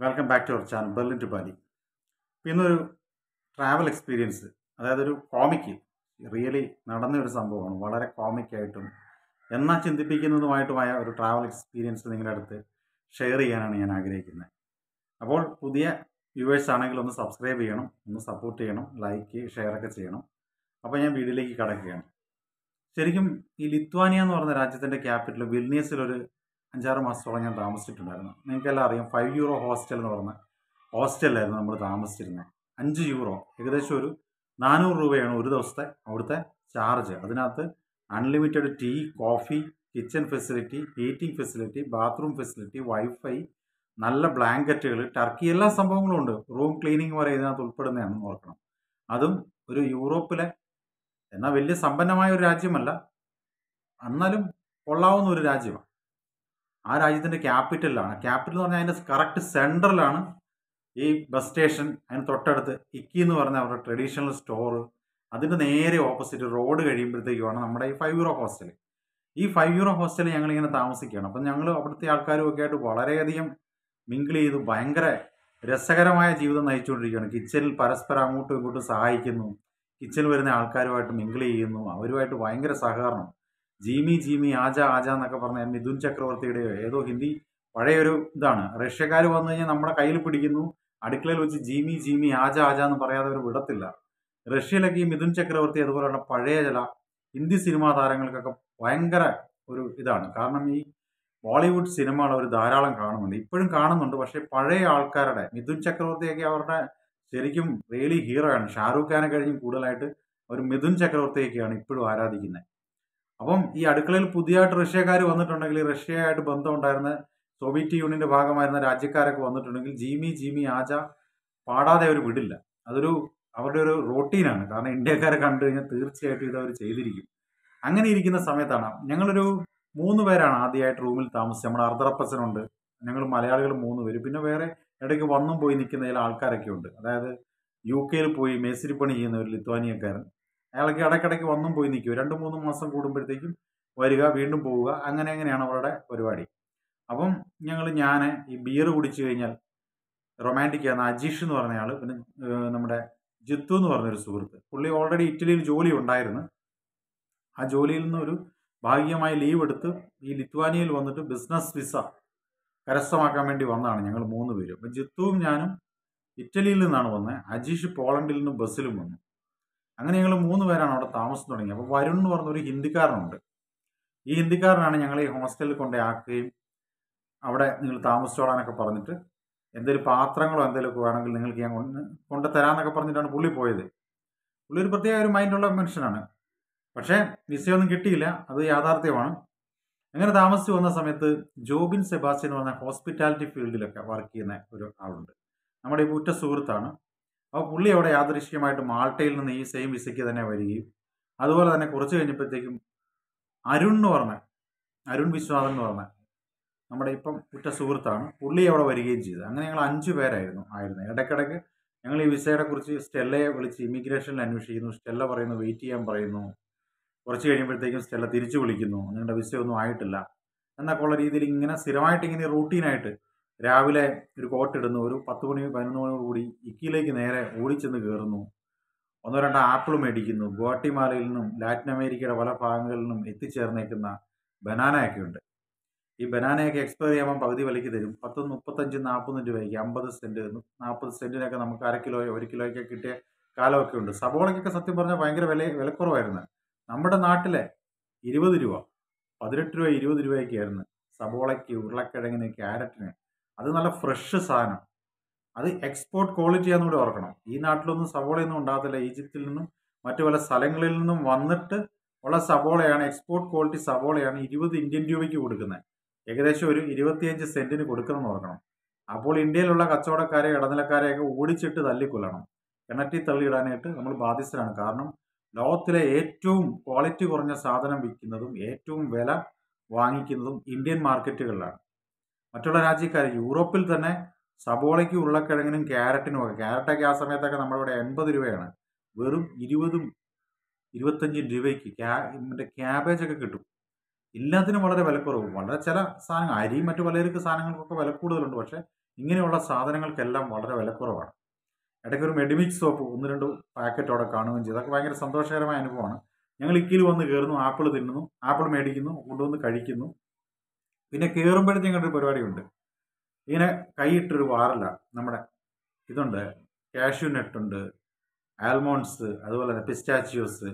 Welcome back to our channel Berlin to Bali ഇന്നൊരു travel experience അതായത് ഒരു comic really നടന്ന ഒരു സംഭവമാണ്. വളരെ കോമിക്കായിട്ടും എന്നാൽ ചിന്തിപ്പിക്കുന്നതുമായിട്ടുമായ ഒരു ട്രാവൽ എക്സ്പീരിയൻസ് നിങ്ങളുടെ അടുത്ത് ഷെയർ ചെയ്യാനാണ് ഞാൻ ആഗ്രഹിക്കുന്നത്. അപ്പോൾ പുതിയ വ്യൂവേഴ്സ് ആണെങ്കിൽ ഒന്ന് സബ്സ്ക്രൈബ് ചെയ്യണം ഒന്ന് സപ്പോർട്ട് ചെയ്യണം ലൈക്ക് ഷെയർ ഒക്കെ ചെയ്യണം. അപ്പോൾ ഞാൻ വീഡിയോയിലേക്ക് കടക്കുകയാണ്. ശരിക്കും ഈ ലിത്വാനിയ എന്ന് പറഞ്ഞ രാജ്യത്തിന്റെ ക്യാപിറ്റൽ വിൽനിയസിലൊരു അഞ്ചാറ് മാസത്തോളം ഞാൻ താമസിച്ചിട്ടുണ്ടായിരുന്നു. നിങ്ങൾക്കെല്ലാം അറിയാം ഫൈവ് യൂറോ ഹോസ്റ്റൽ എന്ന് പറഞ്ഞ ഹോസ്റ്റലിലായിരുന്നു നമ്മൾ താമസിച്ചിരുന്നത് അഞ്ച് യൂറോ ഏകദേശം ഒരു നാനൂറ് രൂപയാണ് ഒരു ദിവസത്തെ അവിടുത്തെ ചാർജ് അതിനകത്ത് unlimited tea coffee kitchen facility heating facility bathroom facility wifi നല്ല ബ്ലാങ്കറ്റുകൾ ടർക്കി എല്ലാ സംഭവങ്ങളും ഉണ്ട്. റൂം ക്ലീനിങ് വരെ ഇതിനകത്ത് ഉൾപ്പെടുന്നതാണെന്ന് ഓർക്കണം. അതും ഒരു യൂറോപ്പിലെ എന്നാൽ വലിയ സമ്പന്നമായ ഒരു രാജ്യമല്ല. എന്നാലും കൊള്ളാവുന്ന ഒരു രാജ്യമാണ്. ആ രാജ്യത്തിന്റെ ക്യാപിറ്റലിലാണ്. ക്യാപിറ്റൽ എന്ന് പറഞ്ഞാൽ അതിന്റെ കറക്റ്റ് സെന്ററിലാണ് ഈ ബസ് സ്റ്റേഷൻ അതിന് തൊട്ടടുത്ത് ഇക്കി എന്ന് പറഞ്ഞ അവരുടെ ട്രഡീഷണൽ സ്റ്റോർ. അതിന്റെ നേരെ ഓപ്പോസിറ്റ് റോഡ് കഴിയുമ്പോഴത്തേക്കുമാണ് നമ്മുടെ ഈ ഫൈവ് യൂറോ ഹോസ്റ്റൽ ഈ ഫൈവ് യൂറോ ഹോസ്റ്റലിൽ ഞങ്ങളിങ്ങനെ താമസിക്കുകയാണ്. അപ്പം ഞങ്ങൾ അവിടുത്തെ ആൾക്കാരും ഒക്കെ ആയിട്ട് വളരെയധികം മിങ്കിൾ ചെയ്ത് ഭയങ്കര രസകരമായ ജീവിതം നയിച്ചുകൊണ്ടിരിക്കുകയാണ്. കിച്ചണിൽ പരസ്പരം അങ്ങോട്ടും ഇങ്ങോട്ടും സഹായിക്കുന്നു. കിച്ചണിൽ വരുന്ന ആൾക്കാരുമായിട്ട് മിങ്കിൾ ചെയ്യുന്നു. അവരുമായിട്ട് ഭയങ്കര സഹകരണം. ജീമി ജീമി ആജ ആജ എന്നൊക്കെ പറഞ്ഞ മിഥുൻ ചക്രവർത്തിയുടെ ഏതോ ഹിന്ദി പഴയൊരു ഇതാണ്. റഷ്യക്കാർ വന്നു കഴിഞ്ഞാൽ നമ്മുടെ കയ്യിൽ പിടിക്കുന്നു. അടുക്കളയിൽ വെച്ച് ജീമി ജീമി ആജ ആജ എന്ന് പറയാതെ അവർ വിടത്തില്ല. റഷ്യയിലൊക്കെ ഈ മിഥുൻ ചക്രവർത്തി അതുപോലെയുള്ള പഴയ ചില ഹിന്ദി സിനിമാ താരങ്ങൾക്കൊക്കെ ഭയങ്കര ഒരു ഇതാണ്. കാരണം ഈ ബോളിവുഡ് സിനിമകൾ അവർ ധാരാളം കാണുന്നുണ്ട്. ഇപ്പോഴും കാണുന്നുണ്ട്. പക്ഷേ പഴയ ആൾക്കാരുടെ മിഥുൻ ചക്രവർത്തിയൊക്കെ അവരുടെ ശരിക്കും റിയലി ഹീറോയാണ് ഷാറൂഖ് ഖാനെ കഴിഞ്ഞും കൂടുതലായിട്ട് ഒരു മിഥുൻ ചക്രവർത്തിയൊക്കെയാണ് ഇപ്പോഴും ആരാധിക്കുന്നത്. അപ്പം ഈ അടുക്കളയിൽ പുതിയതായിട്ട് റഷ്യക്കാർ വന്നിട്ടുണ്ടെങ്കിൽ റഷ്യയായിട്ട് ബന്ധമുണ്ടായിരുന്ന സോവിയറ്റ് യൂണിയന്റെ ഭാഗമായിരുന്ന രാജ്യക്കാരൊക്കെ വന്നിട്ടുണ്ടെങ്കിൽ ജീമി ജീമി ആച പാടാതെ അവർ വിടില്ല. അതൊരു അവരുടെ ഒരു റൊട്ടീനാണ്. കാരണം ഇന്ത്യക്കാരെ കണ്ടു കഴിഞ്ഞാൽ തീർച്ചയായിട്ടും ഇത് അവർ ചെയ്തിരിക്കും. അങ്ങനെ ഇരിക്കുന്ന സമയത്താണ് ഞങ്ങളൊരു മൂന്ന് പേരാണ് ആദ്യമായിട്ട് റൂമിൽ താമസിച്ചത്. നമ്മുടെ അർദ്ധറപ്പച്ചനുണ്ട്. ഞങ്ങൾ മലയാളികൾ മൂന്ന് പേര്. പിന്നെ വേറെ ഇടയ്ക്ക് വന്നും പോയി നിൽക്കുന്ന ചില ആൾക്കാരൊക്കെ ഉണ്ട്. അതായത് യു കെയിൽ പോയി മേസ്തിരിപ്പണി ചെയ്യുന്ന ഒരു ലിത്വാനിയക്കാരൻ. അയാൾക്ക് ഇടയ്ക്കിടയ്ക്ക് വന്നും പോയി നിൽക്കും. രണ്ട് മൂന്ന് മാസം കൂടുമ്പോഴത്തേക്കും വരിക വീണ്ടും പോവുക. അങ്ങനെ അങ്ങനെയാണ് അവരുടെ പരിപാടി. അപ്പം ഞങ്ങൾ ഞാൻ ഈ ബിയർ കുടിച്ചു കഴിഞ്ഞാൽ റൊമാന്റിക് ആണ് അജീഷ് എന്ന് പറഞ്ഞ ആൾ പിന്നെ നമ്മുടെ ജിത്തു എന്ന് പറഞ്ഞൊരു സുഹൃത്ത്. പുള്ളി ഓൾറെഡി ഇറ്റലിയിൽ ജോലി ഉണ്ടായിരുന്നു. ആ ജോലിയിൽ നിന്ന് ഒരു ഭാഗികമായി ലീവ് എടുത്ത് ഈ ലിത്വാനിയയിൽ വന്നിട്ട് ബിസിനസ് വിസ കരസ്ഥമാക്കാൻ വേണ്ടി വന്നതാണ് ഞങ്ങൾ മൂന്ന് പേരും. അപ്പം ജിത്തുവും ഞാനും ഇറ്റലിയിൽ നിന്നാണ് വന്നത് അജീഷ് പോളണ്ടിൽ നിന്നും ബസ്സിലും വന്നു. അങ്ങനെ ഞങ്ങൾ മൂന്ന് പേരാണ് അവിടെ താമസം തുടങ്ങി അപ്പോൾ വരുൺ എന്ന് പറഞ്ഞ ഒരു ഹിന്ദിക്കാരനുണ്ട്. ഈ ഹിന്ദിക്കാരനാണ് ഞങ്ങൾ ഈ ഹോസ്റ്റലിൽ കൊണ്ടേ ആക്കുകയും അവിടെ നിങ്ങൾ താമസിച്ചോളാനൊക്കെ പറഞ്ഞിട്ട് എന്തെങ്കിലും പാത്രങ്ങളോ എന്തെങ്കിലുമൊക്കെ വേണമെങ്കിൽ നിങ്ങൾക്ക് ഞാൻ കൊണ്ട് കൊണ്ട് തരാമെന്നൊക്കെ പറഞ്ഞിട്ടാണ് പുള്ളി പോയത്. പുള്ളി ഒരു പ്രത്യേക ഒരു മൈൻഡുള്ള മനുഷ്യനാണ്. പക്ഷേ വിസയൊന്നും കിട്ടിയില്ല. അത് യാഥാർത്ഥ്യമാണ്. അങ്ങനെ താമസിച്ച് വന്ന സമയത്ത് ജോബിൻ സെബാസ്റ്റ്യൻ എന്ന് പറഞ്ഞ ഹോസ്പിറ്റാലിറ്റി ഫീൽഡിലൊക്കെ വർക്ക് ചെയ്യുന്ന ഒരു ആളുണ്ട്. നമ്മുടെ ഈ ഉറ്റ സുഹൃത്താണ്. അപ്പോൾ പുള്ളി അവിടെ യാദൃശ്യമായിട്ട് മാൾട്ടയിൽ നിന്ന് ഈ സെയിം വിസയ്ക്ക് തന്നെ വരികയും. അതുപോലെ തന്നെ കുറച്ച് കഴിഞ്ഞപ്പോഴത്തേക്കും അരുൺ എന്ന് പറഞ്ഞ അരുൺ വിശ്വാസം എന്ന് പറഞ്ഞ നമ്മുടെ ഇപ്പം ഉറ്റ സുഹൃത്താണ്. പുള്ളി അവിടെ വരികയും ചെയ്തത് അങ്ങനെ ഞങ്ങൾ അഞ്ച് പേരായിരുന്നു ആയിരുന്നു. ഇടയ്ക്കിടയ്ക്ക് ഞങ്ങൾ ഈ വിസയുടെ കുറിച്ച് സ്റ്റെല്ലയെ വിളിച്ച് ഇമിഗ്രേഷനിൽ അന്വേഷിക്കുന്നു. സ്റ്റെല്ല പറയുന്നു വെയിറ്റ് ചെയ്യാൻ പറയുന്നു. കുറച്ച് കഴിയുമ്പോഴത്തേക്കും സ്റ്റെല്ല തിരിച്ചു വിളിക്കുന്നു. നിങ്ങളുടെ വിസയൊന്നും ആയിട്ടില്ല. എന്നൊക്കെ ഉള്ള രീതിയിൽ ഇങ്ങനെ സ്ഥിരമായിട്ട് ഇങ്ങനെ റൂട്ടീനായിട്ട് രാവിലെ ഒരു കോട്ട് ഇടുന്നു. ഒരു പത്ത് മണി പതിനൊന്ന് കൂടി ഇക്കിയിലേക്ക് നേരെ ഓടിച്ചെന്ന് കയറുന്നു ഒന്നോ രണ്ടോ ആപ്പിൾ മേടിക്കുന്നു. ഗുവാട്ടിമാലയിൽ നിന്നും ലാറ്റിൻ അമേരിക്കയുടെ പല ഭാഗങ്ങളിൽ നിന്നും എത്തിച്ചേർന്നേക്കുന്ന ബനാനയൊക്കെ ഉണ്ട് ഈ ബനാനയൊക്കെ എക്സ്പയർ ചെയ്യുമ്പോൾ പകുതി വിലയ്ക്ക് തരും. പത്ത് മുപ്പത്തഞ്ച് നാൽപ്പത് രൂപയ്ക്ക് അമ്പത് സെന്റ് നാൽപ്പത് സെന്റിനൊക്കെ നമുക്ക് അര കിലോയോ ഒരു കിലോയൊക്കെ കിട്ടിയ കാലമൊക്കെ ഉണ്ട്. സബോളയ്ക്കൊക്കെ സത്യം പറഞ്ഞാൽ ഭയങ്കര വില വിലക്കുറവായിരുന്നു. നമ്മുടെ നാട്ടിലെ ഇരുപത് രൂപ പതിനെട്ട് രൂപ ഇരുപത് രൂപയൊക്കെ ആയിരുന്നു സബോളയ്ക്ക് ഉരുളക്കിഴങ്ങിന് ക്യാരറ്റിന് അത് നല്ല ഫ്രഷ് സാധനം. അത് എക്സ്പോർട്ട് ക്വാളിറ്റി ആണെന്ന് കൂടി ഓർക്കണം. ഈ നാട്ടിലൊന്നും സവോളയൊന്നും ഉണ്ടാകത്തില്ല. ഈജിപ്തിൽ നിന്നും മറ്റു പല സ്ഥലങ്ങളിൽ നിന്നും വന്നിട്ട് ഉള്ള സവോളയാണ് എക്സ്പോർട്ട് ക്വാളിറ്റി സവോളയാണ് ഇരുപത് ഇന്ത്യൻ രൂപയ്ക്ക് കൊടുക്കുന്നത്. ഏകദേശം ഒരു ഇരുപത്തിയഞ്ച് സെന്റിന് കൊടുക്കണം എന്ന് ഓർക്കണം. അപ്പോൾ ഇന്ത്യയിലുള്ള കച്ചവടക്കാരെ ഇടനിലക്കാരെയൊക്കെ ഓടിച്ചിട്ട് തല്ലിക്കൊല്ലണം. കിണറ്റി തള്ളിയിടാനായിട്ട് നമ്മൾ ബാധ്യസ്ഥരാണ്. കാരണം ലോകത്തിലെ ഏറ്റവും ക്വാളിറ്റി കുറഞ്ഞ സാധനം വിൽക്കുന്നതും ഏറ്റവും വില വാങ്ങിക്കുന്നതും ഇന്ത്യൻ മാർക്കറ്റുകളിലാണ്. മറ്റുള്ള രാജ്യക്കാർ യൂറോപ്പിൽ തന്നെ സബോളയ്ക്ക് ഉരുളക്കിഴങ്ങിനും ക്യാരറ്റിനും ഒക്കെ ക്യാരറ്റൊക്കെ ആ സമയത്തൊക്കെ നമ്മളിവിടെ എൺപത് രൂപയാണ്. വെറും ഇരുപതും ഇരുപത്തഞ്ചും രൂപയ്ക്ക് ക്യാ മറ്റേ ക്യാബേജൊക്കെ കിട്ടും. എല്ലാത്തിനും വളരെ വിലക്കുറവ്. വളരെ ചില സാധനങ്ങൾ അരിയും മറ്റു പലചരക്ക് സാധനങ്ങൾക്കൊക്കെ വില കൂടുതലുണ്ട് പക്ഷേ ഇങ്ങനെയുള്ള സാധനങ്ങൾക്കെല്ലാം വളരെ വിലക്കുറവാണ്. ഇടയ്ക്ക് ഒരു മെഡിമിക്സ് സോപ്പ് ഒന്ന് രണ്ട് പാക്കറ്റ് അവിടെ കാണുകയും ചെയ്തു. അതൊക്കെ ഭയങ്കര സന്തോഷകരമായ അനുഭവമാണ്. ഞങ്ങൾ ഇക്കിൽ വന്ന് കയറുന്നു ആപ്പിൾ തിന്നുന്നു ആപ്പിൾ മേടിക്കുന്നു കൊണ്ടുവന്ന് കഴിക്കുന്നു. പിന്നെ കയറുമ്പോഴത്തേക്കും ഒരു പരിപാടിയുണ്ട്. ഇങ്ങനെ കൈയിട്ടൊരു വാറല്ല. നമ്മുടെ ഇതുണ്ട്. കാഷ്യൂ നട്ടുണ്ട് ആൽമോണ്ട്സ് അതുപോലെ തന്നെ പിസ്റ്റാച്ചിയോസ്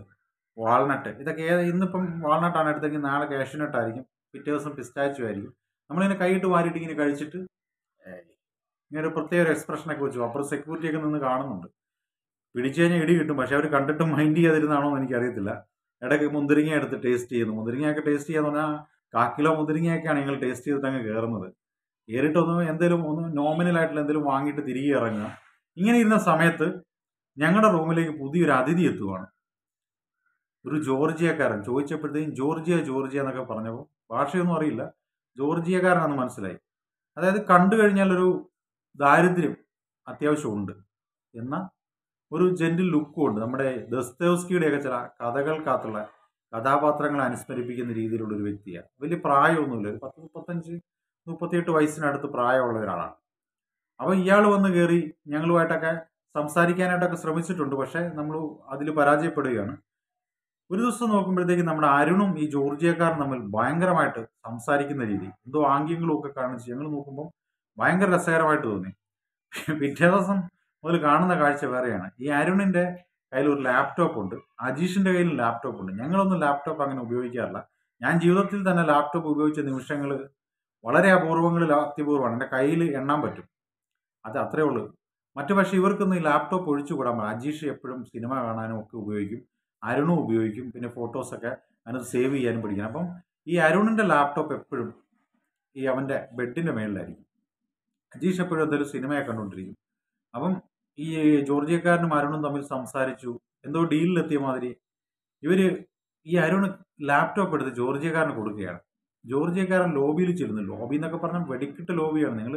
വാൾനട്ട് ഇതൊക്കെ ഏത് ഇന്നിപ്പം വാൾനട്ടാണ് എടുത്തെങ്കിൽ നാളെ കാഷ്യൂ നട്ടായിരിക്കും പിറ്റേ ദിവസം പിസ്റ്റാച്ചിയോ ആയിരിക്കും. നമ്മളിങ്ങനെ കൈയിട്ട് വാരിയിട്ട് ഇങ്ങനെ കഴിച്ചിട്ട് ഇങ്ങനെ ഒരു പ്രത്യേക ഒരു എക്സ്പ്രഷനൊക്കെ വെച്ചു. അപ്പുറം സെക്യൂരിറ്റി ഒക്കെ നിന്ന് കാണുന്നുണ്ട്. പിടിച്ചു കഴിഞ്ഞാൽ ഇടി കിട്ടും. പക്ഷെ അവർ കണ്ടിട്ട് മൈൻഡ് ചെയ്യാതിരുന്നാണോ എന്ന് എനിക്കറിയത്തില്ല. ഇടയ്ക്ക് മുന്തിരിങ്ങ എടുത്ത് ടേസ്റ്റ് ചെയ്യുന്നു. മുന്തിരിങ്ങയൊക്കെ ടേസ്റ്റ് ചെയ്യാന്ന് പറഞ്ഞാൽ കാ മുതിരിങ്ങയൊക്കെയാണ് ഞങ്ങൾ ടേസ്റ്റ് ചെയ്തിട്ട് അങ്ങ് കയറുന്നത് കയറിയിട്ടൊന്നും എന്തെങ്കിലും ഒന്ന് നോമിനലായിട്ടുള്ള എന്തെങ്കിലും വാങ്ങിയിട്ട് തിരികെ ഇറങ്ങുക. ഇങ്ങനെ ഇരുന്ന സമയത്ത് ഞങ്ങളുടെ റൂമിലേക്ക് പുതിയൊരു അതിഥി എത്തുവാണ്. ഒരു ജോർജിയക്കാരൻ. ചോദിച്ചപ്പോഴത്തേക്കും ജോർജിയ ജോർജിയ എന്നൊക്കെ പറഞ്ഞപ്പോൾ ഭാഷയൊന്നും അറിയില്ല. ജോർജിയക്കാരനാണെന്ന് മനസ്സിലായി. അതായത് കണ്ടു കഴിഞ്ഞാൽ ഒരു ദാരിദ്ര്യം അത്യാവശ്യമുണ്ട് എന്ന ഒരു ജെന്റിൽ ലുക്കും ഉണ്ട്. നമ്മുടെ ദസ്തേവ്സ്കിയുടെയൊക്കെ ചില കഥകൾക്കകത്തുള്ള കഥാപാത്രങ്ങളെ അനുസ്മരിപ്പിക്കുന്ന രീതിയിലുള്ള ഒരു വ്യക്തിയാണ്. വലിയ പ്രായമൊന്നുമില്ല. ഒരു പത്ത് മുപ്പത്തഞ്ച് മുപ്പത്തിയെട്ട് വയസ്സിനടുത്ത് പ്രായമുള്ള ഒരാളാണ്. അപ്പോൾ ഇയാൾ വന്ന് കയറി ഞങ്ങളുമായിട്ടൊക്കെ സംസാരിക്കാനായിട്ടൊക്കെ ശ്രമിച്ചിട്ടുണ്ട്. പക്ഷേ നമ്മൾ അതിൽ പരാജയപ്പെടുകയാണ്. ഒരു ദിവസം നോക്കുമ്പോഴത്തേക്ക് നമ്മുടെ അരുണും ഈ ജോർജിയക്കാരും തമ്മിൽ ഭയങ്കരമായിട്ട് സംസാരിക്കുന്ന രീതി. എന്തോ ആംഗ്യങ്ങളും ഒക്കെ കാണിച്ച് ഞങ്ങൾ നോക്കുമ്പോൾ ഭയങ്കര രസകരമായിട്ട് തോന്നി. പിറ്റേ ദിവസം മുതൽ കാണുന്ന കാഴ്ച വേറെയാണ്. ഈ അരുണിന്റെ കയ്യിൽ ലാപ്ടോപ്പ് ഉണ്ട്. അജീഷിന്റെ കയ്യിൽ ലാപ്ടോപ്പ് ഉണ്ട്. ഞങ്ങളൊന്നും ലാപ്ടോപ്പ് അങ്ങനെ ഉപയോഗിക്കാറില്ല. ഞാൻ ജീവിതത്തിൽ തന്നെ ലാപ്ടോപ്പ് ഉപയോഗിച്ച നിമിഷങ്ങൾ വളരെ അപൂർവങ്ങളിൽ അത്യപൂർവമാണ്. എന്റെ കയ്യിൽ എണ്ണാൻ പറ്റും. അത് അത്രേ ഉള്ളൂ. മറ്റു പക്ഷേ ഇവർക്കൊന്നും ഈ ലാപ്ടോപ്പ് ഒഴിച്ചുകൂടാൻ പറ്റും അജീഷ് എപ്പോഴും സിനിമ കാണാനും ഒക്കെ ഉപയോഗിക്കും. അരുണും ഉപയോഗിക്കും. പിന്നെ ഫോട്ടോസൊക്കെ അതിനകത്ത് സേവ് ചെയ്യാനും പഠിക്കണം അപ്പം ഈ അരുണിന്റെ ലാപ്ടോപ്പ് എപ്പോഴും ഈ അവന്റെ ബെഡിന്റെ മേളിലായിരിക്കും. അജീഷ് എപ്പോഴും എന്തെങ്കിലും സിനിമയൊക്കെ കണ്ടുകൊണ്ടിരിക്കും. അപ്പം ഈ ജോർജിയക്കാരനും അരുണും തമ്മിൽ സംസാരിച്ചു. എന്തോ ഡീലിലെത്തിയ മാതിരി. ഇവർ ഈ അരുൺ ലാപ്ടോപ്പ് എടുത്ത് ജോർജിയക്കാരന് കൊടുക്കുകയാണ്. ജോർജിയക്കാരൻ ലോബിയിൽ ചെല്ലുന്നു. ലോബി എന്നൊക്കെ പറഞ്ഞാൽ വെടിക്കിട്ട് ലോബിയാണ് നിങ്ങൾ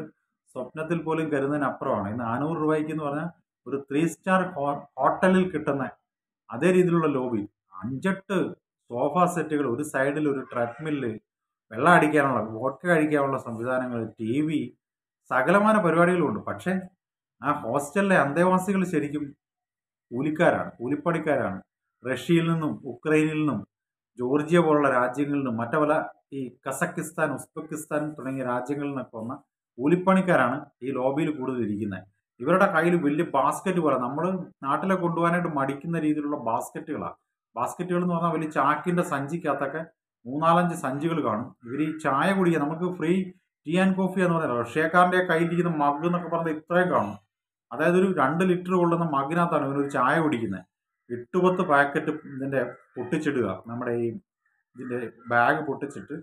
സ്വപ്നത്തിൽ പോലും കരുതുന്നതിന് അപ്പുറമാണ്. ഈ നാനൂറ് രൂപയ്ക്ക് എന്ന് പറഞ്ഞാൽ ഒരു ത്രീ സ്റ്റാർ ഹോട്ടലിൽ കിട്ടുന്ന അതേ രീതിയിലുള്ള ലോബി അഞ്ചെട്ട് സോഫ സെറ്റുകൾ ഒരു സൈഡിൽ ഒരു ട്രെഡ്മില്ല് വെള്ളം അടിക്കാനുള്ള വോട്ട് കഴിക്കാനുള്ള സംവിധാനങ്ങൾ ടി വി സകലമാന പരിപാടികളുണ്ട്. പക്ഷേ ആ ഹോസ്റ്റലിലെ അന്തേവാസികൾ ശരിക്കും കൂലിക്കാരാണ് കൂലിപ്പണിക്കാരാണ്. റഷ്യയിൽ നിന്നും ഉക്രൈനിൽ നിന്നും ജോർജിയ പോലുള്ള രാജ്യങ്ങളിൽ നിന്നും മറ്റു പല ഈ കസക്കിസ്ഥാൻ ഉസ്ബെക്കിസ്ഥാൻ തുടങ്ങിയ രാജ്യങ്ങളിൽ നിന്നൊക്കെ വന്ന കൂലിപ്പണിക്കാരാണ് ഈ ലോബിയിൽ കൂടുതൽ ഇരിക്കുന്നത്. ഇവരുടെ കയ്യിൽ വലിയ ബാസ്ക്കറ്റ് പോലെ നമ്മൾ നാട്ടിലെ കൊണ്ടുപോകാനായിട്ട് മടിക്കുന്ന രീതിയിലുള്ള ബാസ്ക്കറ്റുകളാണ് ബാസ്ക്കറ്റുകൾ എന്ന് പറഞ്ഞാൽ വലിയ ചാക്കിന്റെ സഞ്ചിക്കകത്തൊക്കെ മൂന്നാലഞ്ച് സഞ്ചികൾ കാണും. ഇവർ ഈ ചായ കുടിക്കുക നമുക്ക് ഫ്രീ ടീ ആൻഡ് കോഫി എന്ന് പറഞ്ഞാൽ റഷ്യക്കാരന്റെ കയ്യിലിരിക്കുന്ന മഗ് എന്നൊക്കെ പറഞ്ഞാൽ ഇത്രയും കാണും. അതായത് ഒരു രണ്ട് ലിറ്റർ കൊള്ളുന്ന മകിനകത്താണ് ഇവനൊരു ചായ കുടിക്കുന്നത് എട്ട് പത്ത് പാക്കറ്റ് ഇതിന്റെ പൊട്ടിച്ചിടുക. നമ്മുടെ ഈ ഇതിന്റെ ബാഗ് പൊട്ടിച്ചിട്ട്.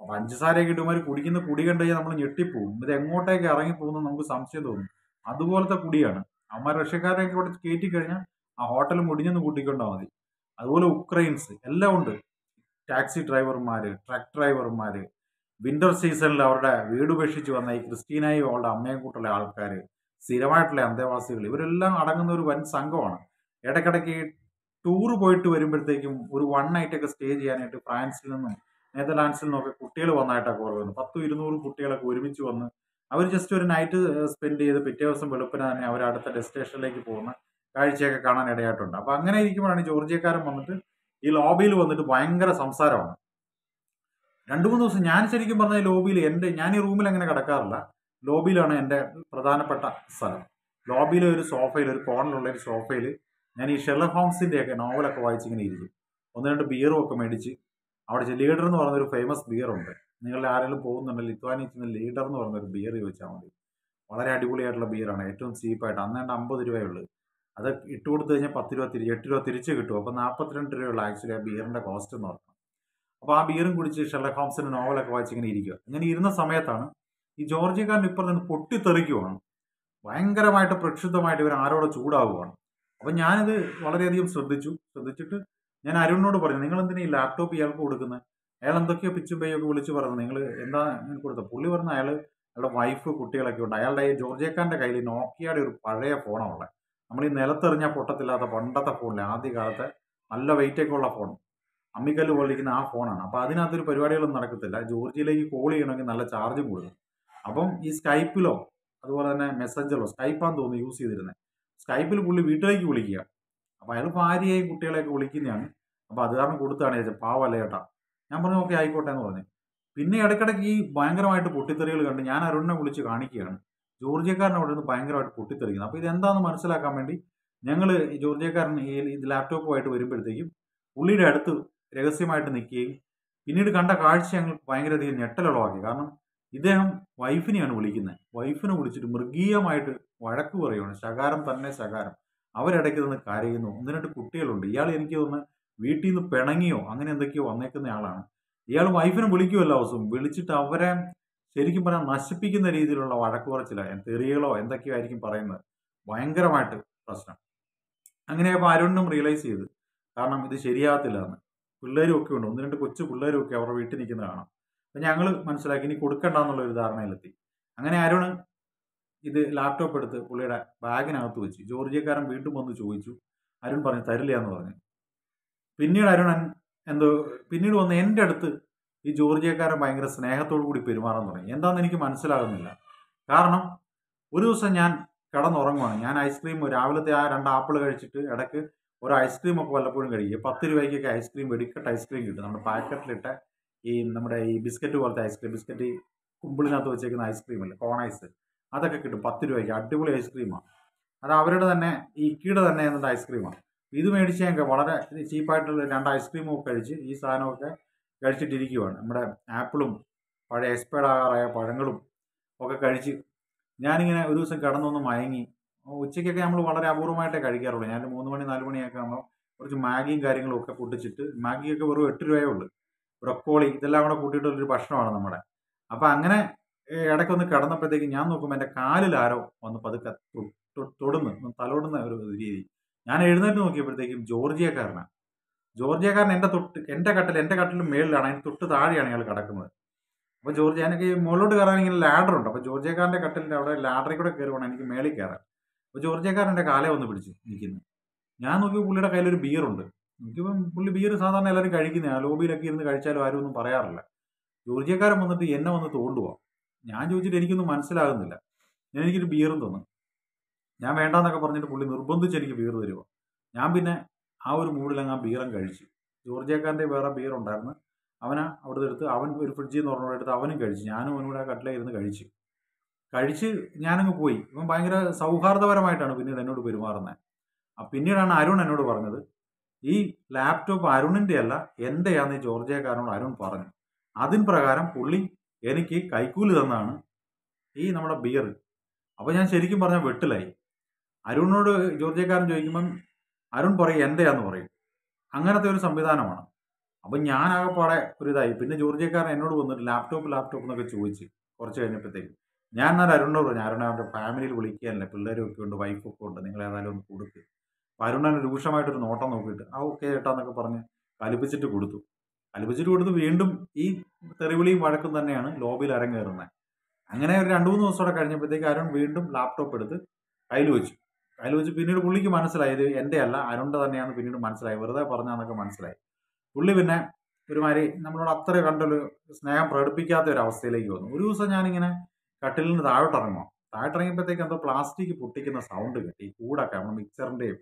പഞ്ചസാരയൊക്കെ ഇട്ടുമാർ കുടിക്കുന്ന കുടി കണ്ടു കഴിഞ്ഞാൽ നമ്മൾ ഞെട്ടിപ്പോവും. ഇത് എങ്ങോട്ടേക്ക് ഇറങ്ങി പോകുന്നത് നമുക്ക് സംശയം തോന്നും. അതുപോലത്തെ കുടിയാണ്. അമ്മ റഷ്യക്കാരെയൊക്കെ ഇവിടെ കയറ്റി കഴിഞ്ഞാൽ ആ ഹോട്ടൽ മുടിഞ്ഞെന്ന് കൂട്ടിക്കൊണ്ടാൽ മതി. അതുപോലെ ഉക്രൈൻസ് എല്ലാം ഉണ്ട്. ടാക്സി ഡ്രൈവർമാർ ട്രക്ക് ഡ്രൈവർമാർ വിന്റർ സീസണിൽ അവരുടെ വീട് ഉപേക്ഷിച്ച് വന്ന ഈ ക്രിസ്റ്റീനായും അവളുടെ അമ്മയും കൂട്ടുള്ള ആൾക്കാർ സ്ഥിരമായിട്ടുള്ള അന്തേവാസികൾ. ഇവരെല്ലാം അടങ്ങുന്ന ഒരു വൻ സംഘമാണ്. ഇടയ്ക്കിടയ്ക്ക് ടൂർ പോയിട്ട് വരുമ്പോഴത്തേക്കും ഒരു വൺ നൈറ്റ് ഒക്കെ സ്റ്റേ ചെയ്യാനായിട്ട് ഫ്രാൻസിൽ നിന്നും നെതർലാൻഡ്സിൽ നിന്നൊക്കെ കുട്ടികൾ വന്നായിട്ടൊക്കെ ഓർക്കുന്നു പത്തും ഇരുന്നൂറ് കുട്ടികളൊക്കെ ഒരുമിച്ച് വന്ന് അവർ ജസ്റ്റ് ഒരു നൈറ്റ് സ്പെൻഡ് ചെയ്ത് പിറ്റേ ദിവസം വെളുപ്പിന് തന്നെ അവർ അടുത്ത ഡെസ്റ്റിനേഷനിലേക്ക് പോകുന്ന കാഴ്ചയൊക്കെ കാണാൻ ഇടയായിട്ടുണ്ട്. അപ്പോൾ അങ്ങനെ ഇരിക്കുമ്പോഴാണ് ജോർജിയക്കാരൻ വന്നിട്ട് ഈ ലോബിയിൽ വന്നിട്ട് ഭയങ്കര സംസാരമാണ്. രണ്ടു മൂന്ന് ദിവസം ഞാൻ ശരിക്കും പറഞ്ഞ ലോബിയിൽ എന്റെ ഞാൻ ഈ റൂമിൽ അങ്ങനെ കിടക്കാറില്ല. ലോബിയിലാണ് എന്റെ പ്രധാനപ്പെട്ട സ്ഥലം. ലോബിയിലെ ഒരു സോഫയിൽ ഒരു കോർണറിലുള്ള ഒരു സോഫയിൽ ഞാൻ ഈ ഷെർലക് ഹോംസിന്റെയൊക്കെ നോവലൊക്കെ വായിച്ചിങ്ങനെ ഇരിക്കും. ഒന്ന് രണ്ട് ബിയറും ഒക്കെ മേടിച്ച് അവിടെ ലീഡർ എന്ന് പറയുന്നൊരു ഫേമസ് ബിയർ ഉണ്ട് നിങ്ങൾ ആരെങ്കിലും പോകുന്നുണ്ടെങ്കിൽ ചെന്ന് ലീഡർ എന്ന് പറഞ്ഞൊരു ബിയർ ചോദിച്ചാൽ മതി. വളരെ അടിപൊളിയായിട്ടുള്ള ബിയറാണ്. ഏറ്റവും ചീപ്പായിട്ട് അന്നേണ്ട അമ്പത് രൂപയുള്ളൂ അത് ഇട്ട് കൊടുത്തു കഴിഞ്ഞാൽ പത്ത് രൂപ തിരി എട്ട് രൂപ തിരിച്ച് കിട്ടും. അപ്പോൾ നാൽപ്പത്തിരണ്ട് രൂപയുള്ള ആക്ച്വലി ആ ബിയറിന്റെ കോസ്റ്റ് എന്ന് പറഞ്ഞു അപ്പോൾ ആ ബിയറും കുടിച്ച് ഷെർലക് ഹോംസിന്റെ നോവലൊക്കെ വായിച്ച് ഇങ്ങനെ ഇരിക്കുക. ഇങ്ങനെ ഇരുന്ന സമയത്താണ് ഈ ജോർജിയക്കാരൻ ഇപ്പം നിന്ന് പൊട്ടിത്തെറിക്കുവാണ്. ഭയങ്കരമായിട്ട് പ്രക്ഷുബ്ധമായിട്ട് ഇവർ ആരോടെ ചൂടാവുകയാണ് അപ്പം ഞാനിത് വളരെയധികം ശ്രദ്ധിച്ചു. ശ്രദ്ധിച്ചിട്ട് ഞാൻ അരുണിനോട് പറഞ്ഞു നിങ്ങൾ എന്തിനാ ഈ ലാപ്ടോപ്പ് ഇയാൾക്ക് കൊടുക്കുന്നത് അയാൾ എന്തൊക്കെയോ പിച്ചും പേയൊക്കെ വിളിച്ച് പറഞ്ഞു. നിങ്ങൾ എന്താ കൊടുത്തത് പുള്ളി പറഞ്ഞ അയാൾ അയാളുടെ വൈഫ് കുട്ടികളൊക്കെ ഉണ്ട്. അയാളുടെ ഈ ജോർജിയക്കാരന്റെ കയ്യിൽ നോക്കിയയുടെ ഒരു പഴയ ഫോണാണ് ഉള്ളത്. നമ്മൾ ഈ നിലത്തെറിഞ്ഞാൽ പൊട്ടത്തില്ലാത്ത പണ്ടത്തെ ഫോണില്ല ആദ്യകാലത്തെ നല്ല വെയിറ്റൊക്കെ ഉള്ള ഫോൺ. അമ്മിക്കല്ല് പോലിരിക്കുന്ന ആ ഫോണാണ്. അപ്പോൾ അതിനകത്തൊരു പരിപാടികളൊന്നും നടക്കത്തില്ല. ജോർജിയയിലേക്ക് കോൾ ചെയ്യണമെങ്കിൽ നല്ല ചാർജും കൊടുക്കും. അപ്പം ഈ സ്കൈപ്പിലോ അതുപോലെ തന്നെ മെസ്സഞ്ചറോ സ്കൈപ്പാന്ന് തോന്നുന്നു യൂസ് ചെയ്തിരുന്നത് സ്കൈപ്പിൽ പുള്ളി വീട്ടിലേക്ക് വിളിക്കുക. അപ്പോൾ അയാൾ ഭാര്യയെയും കുട്ടികളെയൊക്കെ വിളിക്കുന്നതാണ്. അപ്പോൾ അത് കാരണം കൊടുത്താണ് ചോദിച്ചത് പാവല്ല ചേട്ടാ ഞാൻ പറഞ്ഞു ഓക്കെ ആയിക്കോട്ടെ എന്ന് പറഞ്ഞു. പിന്നെ ഇടയ്ക്കിടയ്ക്ക് ഈ ഭയങ്കരമായിട്ട് പൊട്ടിത്തെറികൾ കണ്ട് ഞാൻ അരുണിനെ വിളിച്ച് കാണിക്കുകയാണ്. ജോർജിയക്കാരൻ അവിടെ നിന്ന് ഭയങ്കരമായിട്ട് പൊട്ടിത്തെറിക്കുന്നത് അപ്പോൾ ഇതെന്താണെന്ന് മനസ്സിലാക്കാൻ വേണ്ടി ഞങ്ങൾ ജോർജിയക്കാരൻ ഈ ഇത് ലാപ്ടോപ്പുമായിട്ട് വരുമ്പോഴത്തേക്കും പുള്ളിയുടെ അടുത്ത് രഹസ്യമായിട്ട് നിൽക്കുകയും പിന്നീട് കണ്ട കാഴ്ച ഞങ്ങൾക്ക് ഭയങ്കരധികം ഞെട്ടലുളവാക്കി. കാരണം ഇദ്ദേഹം വൈഫിനെയാണ് വിളിക്കുന്നത്. വൈഫിനെ വിളിച്ചിട്ട് മൃഗീയമായിട്ട് വഴക്ക് പറയുകയാണ് ശകാരം തന്നെ ശകാരം. അവരിടയ്ക്ക് നിന്ന് കരയുന്നു. ഒന്ന് രണ്ട് കുട്ടികളുണ്ട്. ഇയാൾ എനിക്ക് തോന്നുന്നു വീട്ടിൽ നിന്ന് പിണങ്ങിയോ അങ്ങനെ എന്തൊക്കെയോ വന്നേക്കുന്ന ആളാണ്. ഇയാൾ വൈഫിനെ വിളിക്കുമല്ലോ ദിവസവും? വിളിച്ചിട്ട് അവരെ ശരിക്കും പറഞ്ഞാൽ നശിപ്പിക്കുന്ന രീതിയിലുള്ള വഴക്ക് കുറച്ചില്ല തെറികളോ എന്തൊക്കെയോ ആയിരിക്കും പറയുന്നത്. ഭയങ്കരമായിട്ട് പ്രശ്നം. അങ്ങനെയപ്പോൾ അരുണിനും റിയലൈസ് ചെയ്ത്. കാരണം ഇത് ശരിയാകത്തില്ല എന്ന്. പിള്ളേരും ഒക്കെ ഉണ്ട്. ഒന്ന് രണ്ട് കൊച്ചു പിള്ളേരും ഒക്കെ അവരുടെ വീട്ടിൽ നിൽക്കുന്നത് കാണാം. അപ്പം ഞങ്ങൾ മനസ്സിലാക്കി ഇനി കൊടുക്കണ്ട എന്നുള്ള ഒരു ധാരണയിലെത്തി. അങ്ങനെ ആരോണ് ഇത് ലാപ്ടോപ്പ് എടുത്ത് പുള്ളിയുടെ ബാഗിനകത്ത് വെച്ച് ജോർജിയക്കാരൻ വീണ്ടും വന്ന് ചോദിച്ചു. അരുൺ പറഞ്ഞു തരില്ല എന്ന് പറഞ്ഞു. പിന്നീട് അരുൺ എന്തോ പിന്നീട് വന്ന് എന്റെ അടുത്ത് ഈ ജോർജിയക്കാരൻ ഭയങ്കര സ്നേഹത്തോടു കൂടി പെരുമാറാൻ തുടങ്ങി. എന്താണെന്ന് എനിക്ക് മനസ്സിലാകുന്നില്ല. കാരണം ഒരു ദിവസം ഞാൻ കിടന്നുറങ്ങുവാണ്. ഞാൻ ഐസ്ക്രീം രാവിലത്തെ ആ രണ്ട് ആപ്പിൾ കഴിച്ചിട്ട് ഇടയ്ക്ക് ഒരു ഐസ്ക്രീം ഒക്കെ വല്ലപ്പോഴും കഴിക്കുക പത്ത് രൂപയ്ക്കൊക്കെ ഐസ്ക്രീം വെടിക്കട്ട് ഐസ്ക്രീം കിട്ടും. നമ്മുടെ പാക്കറ്റിലിട്ട ഈ നമ്മുടെ ഈ ബിസ്ക്കറ്റ് പോലത്തെ ഐസ്ക്രീം ബിസ്ക്കറ്റ് കുമ്പിളിനകത്ത് വെച്ചേക്കുന്ന ഐസ്ക്രീം അല്ലേ കോൺ ഐസ് അതൊക്കെ കിട്ടും പത്ത് രൂപയ്ക്ക്. അടിപൊളി ഐസ്ക്രീമാണ് അത് അവരുടെ തന്നെ ഈ ഇക്കിയുടെ തന്നെ എന്നിട്ട് ഐസ്ക്രീമാണ് ഇത് മേടിച്ച് ഞങ്ങൾക്ക് വളരെ ചീപ്പായിട്ടുള്ള രണ്ട് ഐസ്ക്രീമും ഒക്കെ കഴിച്ച് ഈ സാധനമൊക്കെ കഴിച്ചിട്ടിരിക്കുവാണ്. നമ്മുടെ ആപ്പിളും പഴയ എക്സ്പയർഡ് ആകാറായ പഴങ്ങളും ഒക്കെ കഴിച്ച് ഞാനിങ്ങനെ ഒരു ദിവസം കിടന്നൊന്ന് മയങ്ങി. ഉച്ചയ്ക്കൊക്കെ നമ്മൾ വളരെ അപൂർവമായിട്ടേ കഴിക്കാറുള്ളൂ. ഞാൻ മൂന്ന് മണി നാല് മണിയൊക്കെ ആകുമ്പോൾ കുറച്ച് മാഗിയും കാര്യങ്ങളും ഒക്കെ പൊട്ടിച്ചിട്ട് മാഗിയൊക്കെ വെറും എട്ട് രൂപയേ ഉള്ളൂ. ബ്രക്കോളി ഇതെല്ലാം കൂടെ കൂട്ടിയിട്ടുള്ളൊരു ഭക്ഷണമാണ് നമ്മുടെ. അപ്പം അങ്ങനെ ഇടയ്ക്ക് ഇടയ്ക്കൊന്ന് കിടന്നപ്പോഴത്തേക്ക് ഞാൻ നോക്കുമ്പോൾ എന്റെ കാലിൽ ആരോ വന്ന് പതുക്കെ തൊടുന്ന് തലോടുന്ന ഒരു രീതി. ഞാൻ എഴുന്നേറ്റ് നോക്കിയപ്പോഴത്തേക്കും ജോർജിയക്കാരനാണ് ജോർജിയക്കാരൻ എന്റെ തൊട്ട് എന്റെ കട്ടിൽ എന്റെ കട്ടിലും മേളിലാണ് അതിന് തൊട്ട് താഴെയാണ് ഇയാൾ കിടക്കുന്നത്. അപ്പോൾ ജോർജിയ എനിക്ക് മുകളിലോട്ട് കയറാൻ ഇങ്ങനെ ലാഡർ ഉണ്ട്. അപ്പോൾ ജോർജിയക്കാരന്റെ കട്ടിലിന്റെ അവിടെ ലാഡറിൽ കൂടെ കയറി വേണം എനിക്ക് മേളിൽ കയറാൻ. അപ്പോൾ ജോർജിയക്കാരന്റെ കാലേ ഒന്ന് പിടിച്ചു നിൽക്കുന്നു. ഞാൻ നോക്കി പുള്ളിയുടെ കയ്യിലൊരു ബിയറുണ്ട്. എനിക്കിപ്പം പുള്ളി ബിയർ സാധാരണ എല്ലാവരും കഴിക്കുന്നേ. ആ ലോബിയിലൊക്കെ ഇരുന്ന് കഴിച്ചാലും ആരും ഒന്നും പറയാറില്ല. ജോർജിയക്കാരൻ വന്നിട്ട് എന്നെ വന്ന് തോണ്ടുവാ. ഞാൻ ചോദിച്ചിട്ട് എനിക്കൊന്നും മനസ്സിലാകുന്നില്ല. ഞാൻ എനിക്കൊരു ബിയറും തന്നു. ഞാൻ വേണ്ടാന്നൊക്കെ പറഞ്ഞിട്ട് പുള്ളി നിർബന്ധിച്ച് എനിക്ക് ബിയർ തരുക ഞാൻ പിന്നെ ആ ഒരു മൂഡിലങ്ങ് ആ ബിയറും കഴിച്ചു. ജോർജിയക്കാരന്റെ വേറെ ബിയർ ഉണ്ടായിരുന്നു. അവനാ അവിടുത്തെ എടുത്ത് അവൻ ഒരു ഫ്രിഡ്ജിൽ നിന്ന് പറഞ്ഞോടെ എടുത്ത് അവനും കഴിച്ചു. ഞാനും അവനും കൂടെ ആ ഇരുന്ന് കഴിച്ചു. കഴിച്ച് ഞാനങ്ങ് പോയി. ഇവൻ ഭയങ്കര സൗഹാർദ്ദപരമായിട്ടാണ് പിന്നീട് എന്നോട് പെരുമാറുന്നത്. പിന്നീടാണ് അരുൺ എന്നോട് പറഞ്ഞത് ഈ ലാപ്ടോപ്പ് അരുണിന്റെ അല്ല എന്റെയാന്ന് ഈ ജോർജിയക്കാരനോട് അരുൺ പറഞ്ഞു. അതിൻ പ്രകാരം പുള്ളി എനിക്ക് കൈക്കൂലി തന്നാണ് ഈ നമ്മുടെ ബിയർ അപ്പോൾ ഞാൻ ശരിക്കും പറഞ്ഞാൽ വെട്ടിലായി. അരുണിനോട് ജോർജിയക്കാരൻ ചോദിക്കുമ്പം അരുൺ പറയും എന്റെയാന്ന് പറയും. അങ്ങനത്തെ ഒരു സംവിധാനമാണ്. അപ്പം ഞാൻ ആകെപ്പാടെ ഒരു ഇതായി പിന്നെ ജോർജിയക്കാരൻ എന്നോട് വന്നിട്ട് ലാപ്ടോപ്പ് ലാപ്ടോപ്പ് എന്നൊക്കെ ചോദിച്ച് കുറച്ച് കഴിഞ്ഞപ്പോഴത്തേക്കും ഞാൻ എന്നാൽ അരുണിനോട് പറഞ്ഞു അരുണ അവന്റെ ഫാമിലിയിൽ വിളിക്കാനല്ലേ പിള്ളേരും ഒക്കെ ഉണ്ട് വൈഫൊക്കെ ഉണ്ട് നിങ്ങൾ ഏതായാലും ഒന്ന് കൊടുക്ക്. അരുണൻ രൂക്ഷമായിട്ടൊരു നോട്ടം നോക്കിയിട്ട് ആ ഓക്കെ ചേട്ടാന്നൊക്കെ പറഞ്ഞ് കലിപ്പിച്ചിട്ട് കൊടുത്തു. കലിപ്പിച്ചിട്ട് കൊടുത്ത് വീണ്ടും ഈ തെറിവിളിയും വഴക്കും തന്നെയാണ് ലോബിയിൽ അരങ്ങേറുന്നത് അങ്ങനെ ഒരു രണ്ട് മൂന്ന് ദിവസത്തോടെ കഴിഞ്ഞപ്പോഴത്തേക്ക് അരുൺ വീണ്ടും ലാപ്ടോപ്പ് എടുത്ത് കയ്യിൽ വെച്ചു. കയ്യിൽ വെച്ച് പിന്നീട് പുള്ളിക്ക് മനസ്സിലായി ഇത് എന്റെ അല്ല അരുണിന്റെ തന്നെയാണെന്ന് പിന്നീട് മനസ്സിലായി വെറുതെ പറഞ്ഞാന്നൊക്കെ മനസ്സിലായി. പുള്ളി പിന്നെ ഒരുമാതിരി നമ്മളോട് അത്ര കണ്ടൊരു സ്നേഹം പ്രകടിപ്പിക്കാത്ത ഒരു അവസ്ഥയിലേക്ക് വന്നു. ഒരു ദിവസം ഞാനിങ്ങനെ കട്ടിലിൽ നിന്ന് താഴോട്ട് ഇറങ്ങുമോ താഴോട്ട് ഇറങ്ങിയപ്പോഴത്തേക്ക് എന്തോ പ്ലാസ്റ്റിക് പൊട്ടിക്കുന്ന സൗണ്ട് കിട്ടി കൂടൊക്കെ നമ്മുടെ മിക്സറിന്റെയും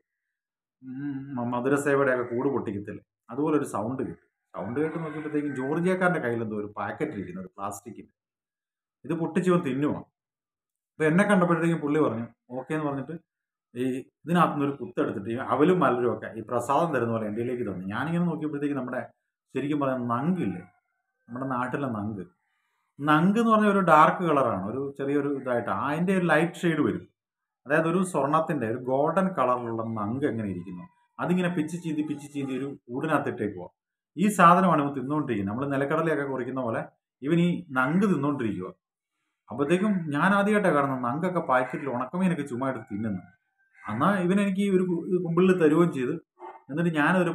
മധുരസേവയുടെ ഒക്കെ കൂട് പൊട്ടിക്കത്തില്ലേ? അതുപോലെ ഒരു സൗണ്ട് കേട്ടു. സൗണ്ട് കേട്ട് നോക്കിയപ്പോഴത്തേക്കും ജോർജിയക്കാരന്റെ കയ്യിൽ എന്തോ ഒരു പാക്കറ്റ് ഇരിക്കുന്നു ഒരു പ്ലാസ്റ്റിക്കിന്റെ ഇത് പൊട്ടിച്ച് ഇവൻ തിന്നുമോ അപ്പോൾ എന്നെ കണ്ടപ്പോഴത്തേക്കും പുള്ളി പറഞ്ഞു ഓക്കെ എന്ന് പറഞ്ഞിട്ട് ഈ ഇതിനകത്തുനിന്ന് ഒരു കുത്തെടുത്തിട്ട് അവലും മലരും ഒക്കെ ഈ പ്രസാദം തരുന്ന പോലെ എന്റെയിലേക്ക് തന്നു. ഞാനിങ്ങനെ നോക്കിയപ്പോഴത്തേക്ക് നമ്മുടെ ശരിക്കും പറയാൻ നങ്കില്ലേ നമ്മുടെ നാട്ടിലെ നങ്ക്. നങ്ക് എന്ന് പറഞ്ഞ ഒരു ഡാർക്ക് കളറാണ് ഒരു ചെറിയൊരു ഇതായിട്ട്. അതിന്റെ ഒരു ലൈറ്റ് ഷെയ്ഡ് വരും. അതായത് ഒരു സ്വർണത്തിന്റെ ഒരു ഗോൾഡൻ കളറിലുള്ള നങ്ക് എങ്ങനെ ഇരിക്കുന്നു? അതിങ്ങനെ പിച്ച് ചീന്തി പിച്ച് ചീന്തി ഒരു കൂടിനകത്തിട്ടേക്ക് പോവാം. ഈ സാധനമാണ് ഇവൻ തിന്നുകൊണ്ടിരിക്കുന്നത് നമ്മൾ നിലക്കടലയൊക്കെ കുറിക്കുന്ന പോലെ ഇവൻ ഈ നങ്ക് തിന്നുകൊണ്ടിരിക്കുക അപ്പോഴത്തേക്കും ഞാൻ ആദ്യമായിട്ടാണ് കാണുന്നത് നങ്കൊക്കെ പാക്കറ്റിൽ ഉണക്കമീനൊക്കെ ചുമ്മാ എടുത്ത് തിന്നുന്നു. എന്നാൽ ഇവൻ എനിക്ക് ഒരു കുമ്പിളിൽ തരുകയും ചെയ്ത്. എന്നിട്ട് ഞാനൊരു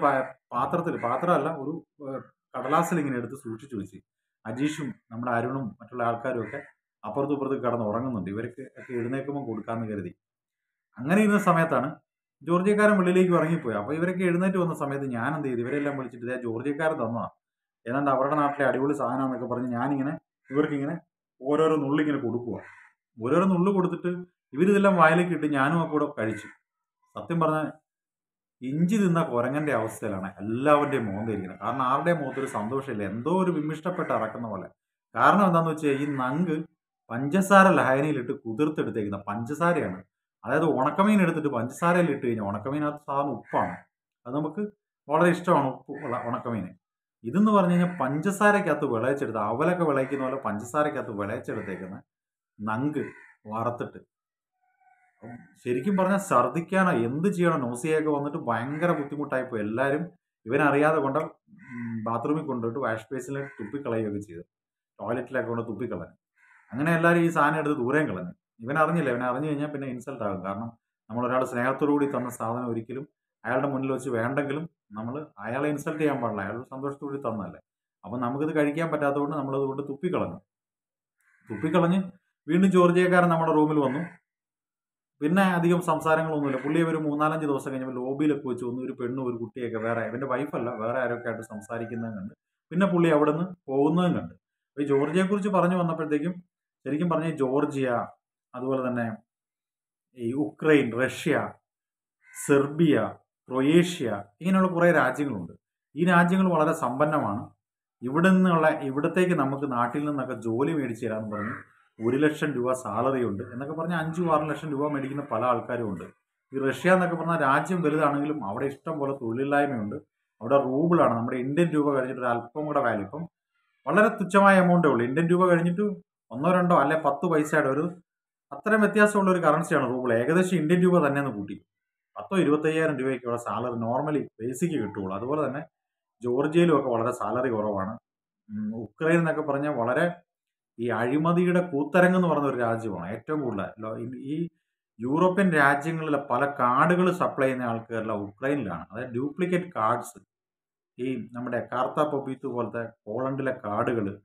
പാത്രത്തിൽ പാത്രമല്ല ഒരു കടലാസിൽ ഇങ്ങനെ എടുത്ത് സൂക്ഷിച്ചു വെച്ച് അജീഷും നമ്മുടെ അരുണും മറ്റുള്ള ആൾക്കാരും ഒക്കെ അപ്പുറത്തും ഇപ്പുറത്തും കിടന്ന് ഉറങ്ങുന്നുണ്ട്. ഇവർക്ക് ഒക്കെ എഴുന്നേൽക്കുമ്പോൾ കൊടുക്കാമെന്ന് കരുതി. അങ്ങനെ ഇരുന്ന സമയത്താണ് ജോർജിയക്കാരൻ വെളിയിലേക്ക് ഇറങ്ങിപ്പോയി. അപ്പോൾ ഇവരൊക്കെ എഴുന്നേറ്റ് വന്ന സമയത്ത് ഞാൻ എന്ത് ചെയ്തു ഇവരെല്ലാം വിളിച്ചിട്ട് ഇതേ ജോർജിയക്കാരൻ തന്നതാണ് ഏതാണ്ട് അവരുടെ നാട്ടിലെ അടിപൊളി സാധനമാണെന്നൊക്കെ പറഞ്ഞ് ഞാനിങ്ങനെ ഇവർക്കിങ്ങനെ ഓരോരോ നുള്ളിങ്ങനെ കൊടുക്കുക ഓരോരോ നുള്ളു കൊടുത്തിട്ട് ഇവരിതെല്ലാം വായിലേക്ക് ഇട്ട് ഞാനും ആ കൂടെ കഴിച്ചു. സത്യം പറഞ്ഞാൽ ഇഞ്ചി തിന്ന കുരങ്ങന്റെ അവസ്ഥയിലാണ് എല്ലാവരുടെയും മുഖം തിരിക്കുന്നത് കാരണം ആരുടെയും മുഖത്തൊരു സന്തോഷമില്ല. എന്തോ ഒരു വിമിഷ്ടപ്പെട്ട് ഇറക്കുന്ന പോലെ. കാരണം എന്താണെന്ന് വെച്ചാൽ ഈ നങ്ക് പഞ്ചസാര ലഹരിയിലിട്ട് കുതിർത്തെടുത്തേക്കുന്ന പഞ്ചസാരയാണ് അതായത് ഉണക്കമീൻ എടുത്തിട്ട് പഞ്ചസാരയിൽ ഇട്ട് കഴിഞ്ഞാൽ ഉണക്കമീനകത്ത് സാധാരണ ഉപ്പാണ്. അത് നമുക്ക് വളരെ ഇഷ്ടമാണ് ഉപ്പ് ഉള്ള ഉണക്കമീൻ ഇതെന്ന് പറഞ്ഞു കഴിഞ്ഞാൽ പഞ്ചസാരക്കകത്ത് വിളയിച്ചെടുത്ത് അവലൊക്കെ വിളയിക്കുന്ന പോലെ പഞ്ചസാരക്കകത്ത് വിളയിച്ചെടുത്തേക്കുന്ന നങ്ക് വറുത്തിട്ട്. ശരിക്കും പറഞ്ഞാൽ ഛർദ്ദിക്കാനോ എന്ത് ചെയ്യണോ നോസിയൊക്കെ വന്നിട്ട് ഭയങ്കര ബുദ്ധിമുട്ടായിപ്പോൾ എല്ലാവരും ഇവനറിയാതെ കൊണ്ട് ബാത്റൂമിൽ കൊണ്ടുപോയിട്ട് വാഷ് ബേസിൽ തുപ്പിക്കളയുകയൊക്കെ ചെയ്തു. ടോയ്ലറ്റിലൊക്കെ കൊണ്ട് തുപ്പിക്കളഞ്ഞു അങ്ങനെ എല്ലാവരും ഈ സാധനം എടുത്ത് ദൂരം കളഞ്ഞു. ഇവൻ അറിഞ്ഞില്ല ഇവൻ അറിഞ്ഞു കഴിഞ്ഞാൽ പിന്നെ ഇൻസൾട്ട് ആകും. കാരണം നമ്മൾ ഒരാൾ സ്നേഹത്തോടുകൂടി തന്ന സാധനം ഒരിക്കലും അയാളുടെ മുന്നിൽ വെച്ച് വേണ്ടെങ്കിലും നമ്മൾ അയാളെ ഇൻസൾട്ട് ചെയ്യാൻ പാടില്ല. അയാളുടെ സന്തോഷത്തോടി തന്നല്ലേ അപ്പം നമുക്കിത് കഴിക്കാൻ പറ്റാത്തതുകൊണ്ട് നമ്മളത് കൊണ്ട് തുപ്പിക്കളഞ്ഞു. തുപ്പിക്കളഞ്ഞ് വീണ്ടും ജോർജിയക്കാരൻ നമ്മുടെ റൂമിൽ വന്നു. പിന്നെ അധികം സംസാരങ്ങളൊന്നുമില്ല. പുള്ളി ഒരു മൂന്നാലഞ്ച് ദിവസം കഴിഞ്ഞപ്പോൾ ലോബിയിലൊക്കെ വെച്ച് വന്നു ഒരു പെണ്ണും ഒരു കുട്ടിയൊക്കെ വേറെ ഇവന്റെ വൈഫല്ല വേറെ ആരൊക്കെ ആയിട്ട് സംസാരിക്കുന്നതും കണ്ട്. പിന്നെ പുള്ളി അവിടെ നിന്ന് പോകുന്നതും കണ്ട്. അപ്പോൾ ഈ ജോർജിയെക്കുറിച്ച് പറഞ്ഞു വന്നപ്പോഴത്തേക്കും ശരിക്കും പറഞ്ഞ ജോർജിയ അതുപോലെ തന്നെ ഈ ഉക്രൈൻ റഷ്യ സെർബിയ ക്രൊയേഷ്യ ഇങ്ങനെയുള്ള കുറേ രാജ്യങ്ങളുണ്ട്. ഈ രാജ്യങ്ങൾ വളരെ സമ്പന്നമാണ്. ഇവിടെ നിന്നുള്ള ഇവിടത്തേക്ക് നമുക്ക് നാട്ടിൽ നിന്നൊക്കെ ജോലി മേടിച്ചു തരാമെന്ന് പറഞ്ഞ് ഒരു ലക്ഷം രൂപ സാലറി ഉണ്ട് എന്നൊക്കെ പറഞ്ഞാൽ അഞ്ചും ആറ് ലക്ഷം രൂപ മേടിക്കുന്ന പല ആൾക്കാരും ഉണ്ട്. ഈ റഷ്യ എന്നൊക്കെ പറഞ്ഞാൽ രാജ്യം വലുതാണെങ്കിലും അവിടെ ഇഷ്ടം പോലെ തൊഴിലില്ലായ്മയുണ്ട്. അവിടെ റൂബിളാണ് നമ്മുടെ ഇന്ത്യൻ രൂപ കഴിഞ്ഞിട്ട് ഒരു അല്പം കൂടെ വാല്യൂ. ഇപ്പം വളരെ തുച്ഛമായ എമൗണ്ടേ ഉള്ളൂ. ഇന്ത്യൻ രൂപ കഴിഞ്ഞിട്ട് ഒന്നോ രണ്ടോ അല്ലെ പത്ത് പൈസയുടെ ഒരു അത്രയും വ്യത്യാസമുള്ള ഒരു കറൻസിയാണ് റൂബിൾ ഏകദേശം ഇന്ത്യൻ രൂപ തന്നെ ഒന്ന് കൂട്ടി. പത്തോ ഇരുപത്തയ്യായിരം രൂപയ്ക്കുള്ള സാലറി നോർമലി ബേസിക്ക് കിട്ടുള്ളൂ അതുപോലെ തന്നെ ജോർജിയയിലും ഒക്കെ വളരെ സാലറി കുറവാണ്. ഉക്രൈൻ എന്നൊക്കെ പറഞ്ഞാൽ വളരെ ഈ അഴിമതിയുടെ കൂത്തരങ്ങ് എന്ന് പറയുന്ന ഒരു രാജ്യമാണ് ഏറ്റവും കൂടുതൽ. ഈ- ഈ യൂറോപ്യൻ രാജ്യങ്ങളിലെ പല കാർഡുകൾ സപ്ലൈ ചെയ്യുന്ന ആൾക്കാരെല്ലാം ഉക്രൈനിലാണ്. അതായത് ഡ്യൂപ്ലിക്കേറ്റ് കാർഡ്സ് ഈ നമ്മുടെ കാർത്ത പൊബീത്ത് പോലത്തെ പോളണ്ടിലെ കാർഡുകൾ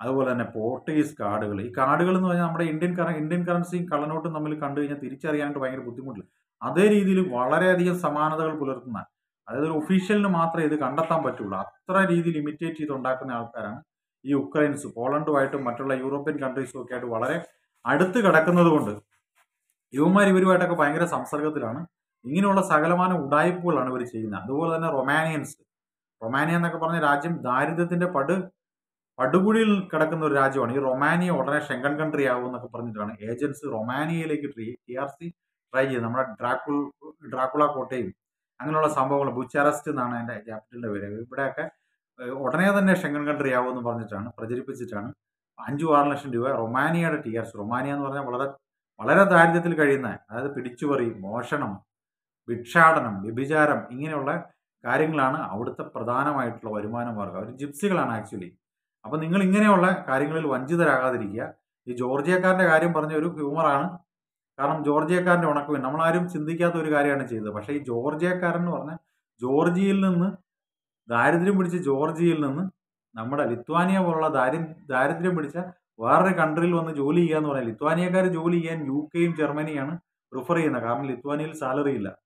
അതുപോലെ തന്നെ പോർട്ടുഗീസ് കാർഡുകൾ. ഈ കാർഡുകൾ എന്ന് പറഞ്ഞാൽ നമ്മുടെ ഇന്ത്യൻ കറ ഇന്ത്യൻ കറൻസിയും കള്ളനോട്ടും തമ്മിൽ കണ്ടു കഴിഞ്ഞാൽ തിരിച്ചറിയാനായിട്ട് ഭയങ്കര ബുദ്ധിമുട്ടില്ല. അതേ രീതിയിൽ വളരെയധികം സമാനതകൾ പുലർത്തുന്ന അതായത് ഒരു ഒഫീഷ്യലിന് മാത്രമേ ഇത് കണ്ടെത്താൻ പറ്റുള്ളൂ. അത്ര രീതിയിൽ ഇമിറ്റേറ്റ് ചെയ്ത് ഉണ്ടാക്കുന്ന ആൾക്കാരാണ് ഈ ഉക്രൈൻസ് പോളണ്ടുമായിട്ടും മറ്റുള്ള യൂറോപ്യൻ കൺട്രീസും ഒക്കെ ആയിട്ട് വളരെ അടുത്ത് കിടക്കുന്നത് കൊണ്ട് ഇവന്മാർ ഇവരുമായിട്ടൊക്കെ ഭയങ്കര സംസർഗത്തിലാണ്. ഇങ്ങനെയുള്ള സകലമാന ഉടായ്പകളാണ് ഇവർ ചെയ്യുന്നത്. അതുപോലെ തന്നെ റൊമാനിയൻസ്. റൊമാനിയ എന്നൊക്കെ പറഞ്ഞ രാജ്യം ദാരിദ്ര്യത്തിന്റെ പട് പടുകുഴിയിൽ കിടക്കുന്ന ഒരു രാജ്യമാണ്. ഈ റൊമാനിയ ഉടനെ ഷെങ്കൺ കൺട്രി ആകും എന്നൊക്കെ പറഞ്ഞിട്ടാണ് ഏജൻസി റൊമാനിയയിലേക്ക് ട്രീ ടി ആർ സി ട്രൈ ചെയ്ത് നമ്മുടെ ഡ്രാക്കുൾ ഡ്രാക്കുള കോട്ടയും അങ്ങനെയുള്ള സംഭവങ്ങൾ ബുച്ചാറസ്റ്റ് എന്നാണ് എന്റെ ക്യാപിറ്റലിന്റെ പേര്. ഇവിടെയൊക്കെ ഉടനെ തന്നെ ഷെങ്കൺ കൺട്രി ആവും എന്ന് പറഞ്ഞിട്ടാണ് പ്രചരിപ്പിച്ചിട്ടാണ് അഞ്ചു ആറ് ലക്ഷം രൂപ റൊമാനിയയുടെ ടി ആർ സി റൊമാനിയ എന്ന് പറഞ്ഞാൽ വളരെ വളരെ ദാരിദ്ര്യത്തിൽ കഴിയുന്ന അതായത് പിടിച്ചുപറി മോഷണം ഭിക്ഷാടനം വ്യഭിചാരം ഇങ്ങനെയുള്ള കാര്യങ്ങളാണ് അവിടുത്തെ പ്രധാനമായിട്ടുള്ള വരുമാന മാർഗം. അവർ ജിപ്സികളാണ് ആക്ച്വലി അപ്പം നിങ്ങൾ ഇങ്ങനെയുള്ള കാര്യങ്ങളിൽ വഞ്ചിതരാകാതിരിക്കുക. ഈ ജോർജിയക്കാരന്റെ കാര്യം പറഞ്ഞ ഒരു ഹ്യൂമറാണ് കാരണം ജോർജിയക്കാരന്റെ ഉണക്കമീൻ നമ്മളാരും ചിന്തിക്കാത്ത ഒരു കാര്യമാണ് ചെയ്തത്. പക്ഷേ ഈ ജോർജിയക്കാരൻ എന്ന് പറഞ്ഞാൽ ജോർജിയയിൽ നിന്ന് ദാരിദ്ര്യം പിടിച്ച ജോർജിയയിൽ നിന്ന് നമ്മുടെ ലിത്വാനിയ പോലുള്ള ദാരി ദാരിദ്ര്യം പിടിച്ച വേറൊരു കൺട്രിയിൽ വന്ന് ജോലി ചെയ്യുക എന്ന് പറഞ്ഞാൽ ലിത്വാനിയക്കാർ ജോലി ചെയ്യാൻ യു കെയും ജർമ്മനിയാണ് പ്രിഫർ ചെയ്യുന്നത്. കാരണം ലിത്വാനിയയിൽ സാലറി ഇല്ല.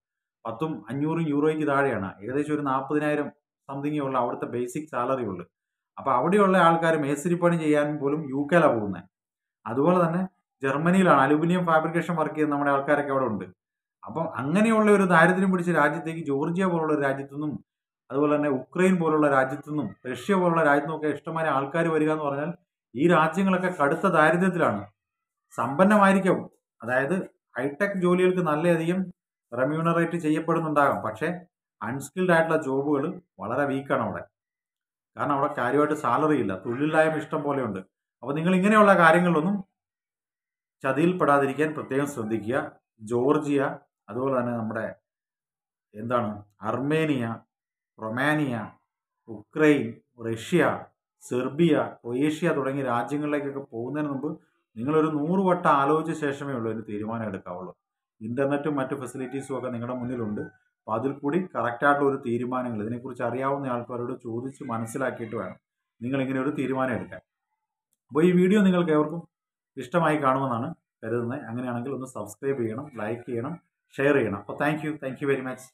പത്തും അഞ്ഞൂറും യൂറോയ്ക്ക് താഴെയാണ്. ഏകദേശം ഒരു നാൽപ്പതിനായിരം സംതിങ്ങേ ഉള്ള അവിടുത്തെ ബേസിക് സാലറി ഉള്ളു. അപ്പോൾ അവിടെയുള്ള ആൾക്കാർ മേസ്തിരിപ്പണി ചെയ്യാൻ പോലും യു കെയിലാണ് പോകുന്നത് അതുപോലെ തന്നെ ജർമ്മനിയിലാണ് അലുമിനിയം ഫാബ്രിക്കേഷൻ വർക്ക് ചെയ്യുന്ന നമ്മുടെ ആൾക്കാരൊക്കെ അവിടെ ഉണ്ട്. അപ്പം അങ്ങനെയുള്ള ഒരു ദാരിദ്ര്യം പിടിച്ച രാജ്യത്തേക്ക് ജോർജിയ പോലുള്ള ഒരു രാജ്യത്തു നിന്നും അതുപോലെ തന്നെ ഉക്രൈൻ പോലുള്ള രാജ്യത്തു നിന്നും റഷ്യ പോലുള്ള രാജ്യത്തു നിന്നൊക്കെ ഇഷ്ടമായ ആൾക്കാർ വരിക എന്ന് പറഞ്ഞാൽ ഈ രാജ്യങ്ങളൊക്കെ കടുത്ത ദാരിദ്ര്യത്തിലാണ്. സമ്പന്നമായിരിക്കും. അതായത് ഹൈടെക് ജോലികൾക്ക് നല്ലയധികം റെമ്യൂണറേറ്റ് ചെയ്യപ്പെടുന്നുണ്ടാകാം. പക്ഷേ അൺസ്കിൽഡ് ആയിട്ടുള്ള ജോബുകൾ വളരെ വീക്കാണ് അവിടെ. കാരണം അവിടെ കാര്യമായിട്ട് സാലറി ഇല്ല. തൊഴിലില്ലായ്മ ഇഷ്ടം പോലെയുണ്ട്. അപ്പോൾ നിങ്ങൾ ഇങ്ങനെയുള്ള കാര്യങ്ങളിലൊന്നും ചതിയിൽപ്പെടാതിരിക്കാൻ പ്രത്യേകം ശ്രദ്ധിക്കുക. ജോർജിയ അതുപോലെ തന്നെ നമ്മുടെ എന്താണ്? Armenia Romania Ukraine Russia Serbia Croatia തുടങ്ങിയ രാജ്യങ്ങളിലേക്കൊക്കെ പോകുന്നതിന് മുമ്പ് നിങ്ങളൊരു നൂറ് വട്ടം ആലോചിച്ച ശേഷമേ ഉള്ളൂ ഒരു തീരുമാനം എടുക്കാവുള്ളൂ. ഇന്റർനെറ്റും മറ്റു ഫെസിലിറ്റീസും ഒക്കെ നിങ്ങളുടെ മുന്നിലുണ്ട്. അപ്പോൾ അതിൽ കൂടി കറക്റ്റായിട്ടുള്ള ഒരു തീരുമാനങ്ങൾ ഇതിനെക്കുറിച്ച് അറിയാവുന്ന ആൾക്കാരോട് ചോദിച്ച് മനസ്സിലാക്കിയിട്ട് വേണം നിങ്ങളിങ്ങനെ ഒരു തീരുമാനം എടുക്കാൻ. അപ്പോൾ ഈ വീഡിയോ നിങ്ങൾക്ക് ഏവർക്കും ഇഷ്ടമായി കാണുമെന്നാണ് കരുതുന്നത്. അങ്ങനെയാണെങ്കിൽ ഒന്ന് സബ്സ്ക്രൈബ് ചെയ്യണം ലൈക്ക് ചെയ്യണം ഷെയർ ചെയ്യണം. അപ്പോൾ thank you thank you very much